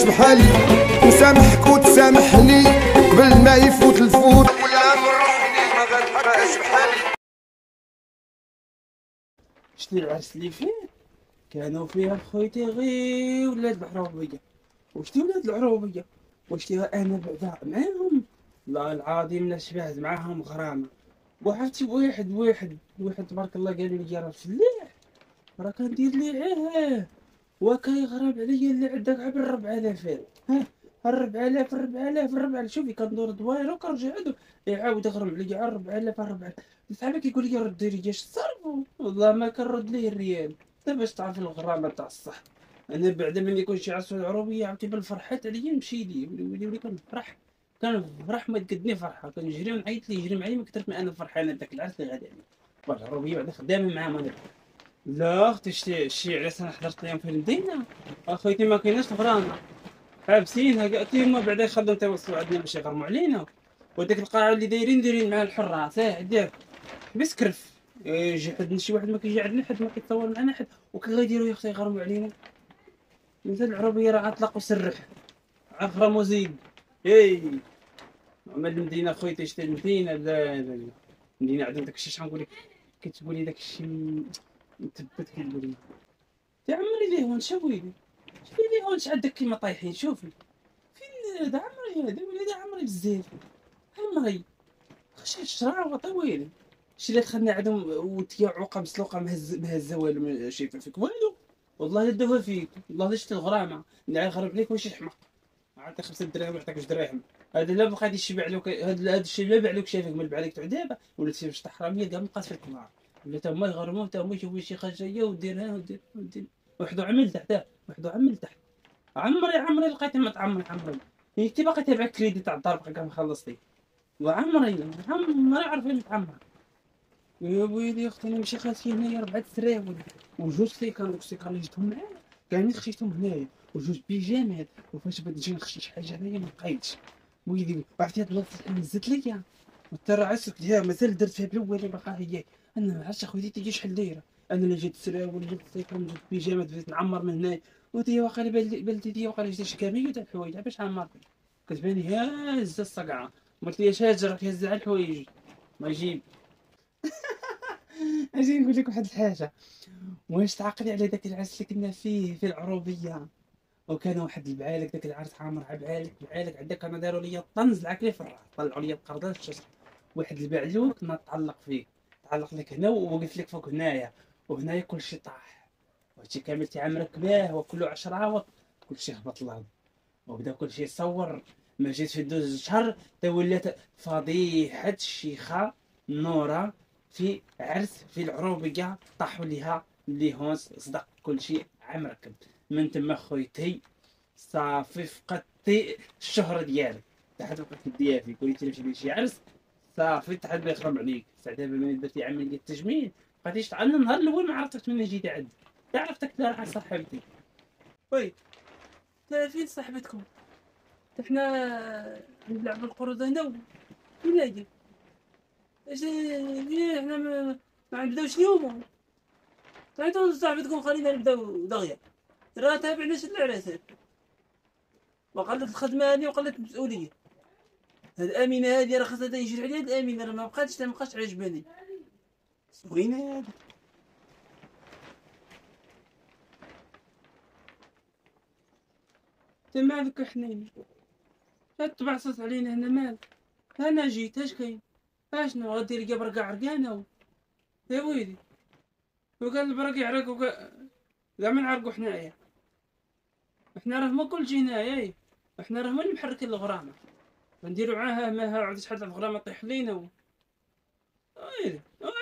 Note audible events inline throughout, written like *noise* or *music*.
تبقاش بحالي؟ نسامحك وتسامحني قبل ما يفوت الفوت. ولا ما بحالي شتي العرس اللي فيه كانوا فيها خويتي غير ولاد العروبية. وشتي ولاد العروبية؟ وشتي أنا بعدا معاهم؟ لا العظيم لا شبعت معاهم غرامة. وعرفتي واحد واحد واحد تبارك الله قال لي راه الفلاح راه كندير ليه؟ وكيغرب عليا اللي عندك عبر 4000 ها الربع آلاف الربع آلاف الربع آلاف شوفي كندور دويره وكنرجع عندو يعاود يغرم عليا على الربع آلاف الربع آلاف صاحبي كيقول لي رد لي اش تصرفوا والله ما كنرد ليه الريال. باش تعرف الغرامة تاع الصح. أنا بعد من يكون شي عرس العروبيه عرفتي بالفرحات عليا نمشي لي. ولي ولي كنفرح كنفرح ما تقدني فرحة. كنجري ونعيط لي يجري معايا ما كثرت ما أنا فرحان بداك العرس اللي غادي عليه العروبيه بعدا خدامة معاه ما لا أختي شتي شي عرس أنا حضرت اليوم في المدينة. اخويتي ما كايناش الغرامه حابسينها قالت هما بعدا يخلوا توصلوا عندنا باش يغرموا علينا. وديك القاعة اللي دايرين دايرين مع الحراس آه دير حبس كرف يجي حد شي واحد ما كيجي عندنا حد ما كيتصور معنا حد وكيغيديروا يا أختي يغرموا علينا. مثل العربيه راه اطلق وسرح عفرم وزيد إي. عمل المدينة خويتي شتي المدينة لا لا لا. المدينة عندنا داك الشيء شحال نقول لك؟ كتقولي داك الشيء مثبت كتقولي يا عمري ليه وين شاويلي شوفي لي هون شحال داك كيما طايحين شوفي. فين هذا عمري هذا وليد عمري بزاف عمري خشي الشراوة طويل شي اللي دخلنا عندهم وتيا عقب سلوقة مهز مهزه والو شي فيك؟ والو والله لا دوا فيك والله لا شفت الغرامه اللي غرب عليك واش حمق عطيك خمسة دراهم يعطيك جوج دراهم. هذا لا بقى يشبع لك هذا هذا الشيء لا باع لك شافك من عليك تعذاب ولا تسير شي حراميه كاع مابقاش في الكبار هما يغرموا تا هما يشوفوا شي خرجيه وديرها ودير ودير وحدو عمل تحت وحدو عمل تحت. عمري عمري لقيت ما تعمر عمري. انت باقي تابع كريدي تاع الدار باقي مخلصتي وعمري عمري فين تعمر. يا ويلي أختي أنا ماشي خالتي هنايا ربعة سراول وجوج سيكان دوك السيكان اللي جبتهم معايا كاع خشيتهم هنايا وجوج بيجامات. وفاش بغيت نجي نخشي شي حاجة هنايا ما لقيتش. ويلي عرفتي هاد البلاصه نزلت ليا. وترى عسك ديالها مازال درت فيها بالاول باقا هي. أنا ما عرفتش أخويا تيجي شحال دايرة؟ أنا اللي جبت سراول جبت سيكان جبت بيجامات بغيت نعمر من هنايا. ودي واقيلا بلدي دي واقيلا جدي شكامية تاع الحوايج باش عمر كتبان هازه الصقعة. قلت لي شاجر هز على الحوايج. ما يجيب. *laughs* أجي نقول لك واحد الحاجة. واش تعقلي على داك العرس اللي كنا فيه في العروبية؟ وكان واحد البعالك داك العرس عامر بعالك بعالك عندك. كانوا داروا لي طنز العكلي في الراس طلعوا لي القرده في الشجر واحد البعلوك ما تعلق فيك تعلق لك هنا ووقف لك فوق هنايا وهنايا كلشي طاح. وهادشي كامل تيعمرك باه وكله عشرة عوض كلشي هبط الأرض. وبدا كلشي يصور ما جيت في دوز شهر تا ولات فضيحة الشيخة نورة في عرس في العروبية طاحوا ليها اللي هونس صدق كلشي عمرك. من تما خويتي صافي فقدتي الشهرة ديالك. تحت وقت الضيافي قلتي تمشي لشي عرس. صافي تحت بيخرب عليك. ساعتها من درتي عملية التجميل بقيتيش تعلم النهار الأول ما عرفتش من جيتي عندي عرفتك تلاقى صاحبتي. وي. فين صاحبتكم؟ إحنا نلعب القرود هنا وين هادي اش إحنا ما ما نبداوش اليوم تعيطوا صاحبتكم خلينا نبداو دغيا. راه تابعناش العراسات؟ وقلت الخدمة هذه وقلت المسؤوليه هاد امينه هذه راه خاصها يجري عليها هاد امينه راه ما بقاتش ما بقاتش عجباني. زوينه هذه انت مالك حنين. لا تبعصص علينا هنا مالك أنا جيت اش كاين؟ اشنو غدي لقى برقع عرقانة يا ويلي. وقال البرق يعرق وقال زعما ما نعرقو حنايا. إحنا راه ما كل جينايا إحنا راه ما اللي محركين الغرامة. نديرو معاها ما عاد شحال الغرامة طيح لينا و... ويلي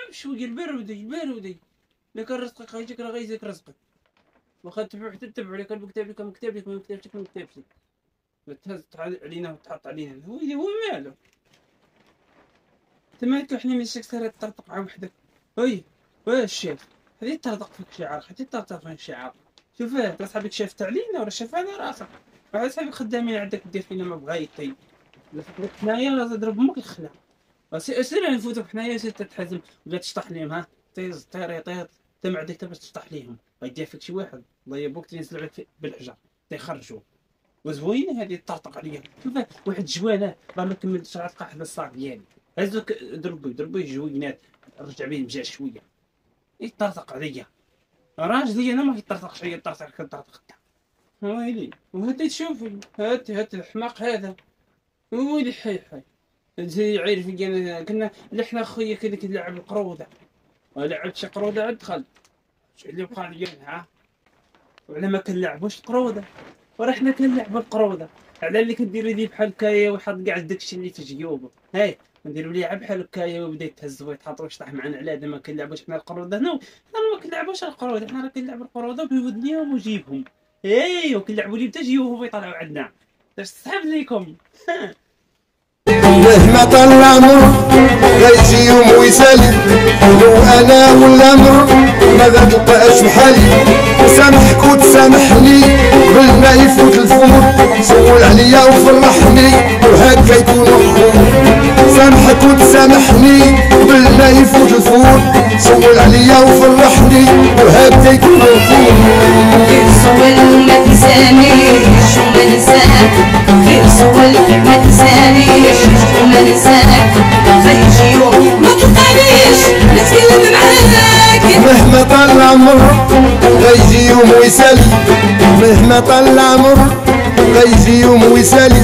بشوية البرودي البرودي لك رزقك غيجيك راه غيجيك رزقك. واخا تبعو حتى تبعو لك بكتاب لك ما كتاب لك ما كتاب لك ما كتاب لك تهز علينا وتحط علينا. هو اللي هو مالو تما تلوحني من الشيك صار تطرطق مع وحدك. وي وي الشيف هذه تطرطق فيك شعار هذه تطرطق فيك شعار شوف انت صاحبك شافت علينا ولا شاف على راسك. واحد صاحبك خدامين عندك دير فينا ما بغا يطيب. حنايا راه تضرب أمك الخلا سير نفوتك حنايا سير تتحزم. ولا تشطح ليهم ها؟ طيز طير يطير تم عندك باش تشطح ليهم. غيدير فيك شي واحد. الله يبوك تنزل عليك بالحجر. تيخرجوا وزوينه هذه طرطق عليا. شوف واحد جوانة. راه ما كملتش راه تلقى حدا الصاع ديالي. هزوك ضربي ضربي جوينات رجع به مجا شوية. يطرطق عليا. راجلي أنا ما كيطرطقش عليا طرطق كنطرطق ويلي وهذا تشوفي هات هات الحماق هذا. حي زي عارف كنا لحنا خويا كذا كنلعب القروده لعبت شي قروده عاد دخل اللي بقى لي ها؟ وعلى ما كنلعبوش القروده وراه حنا كنلعبوا القروده على اللي كنديروا ليه بحال هكايا ويحط كاع داكشي اللي في جيوبه. هاي نديروا ليه بحال هكايا ويبدأ يتهز ويتحط ويشطح معنا على هذا ما كنلعبوش حنا القروده هنا حنا ما كنلعبوش القروده حنا راه كنلعبوا القروده بودنيهم وجيبهم اي وكنلعبوا ليه حتى جيوبهم ويطلعوا عندنا. تصحاب ليكم. مهما طال العمر غيجي يوم ويسالي. لو أنا ولا مر ما غتلقاش بحالي سامحك وتسامحني قبل ما يفوت الفوت سول عليا وفرحني وهكا يكون حقوق سامحك وتسامحني قبل ما يفوت الفوت يوم ويسالي مهما طال العمر غيجي يوم ويسالي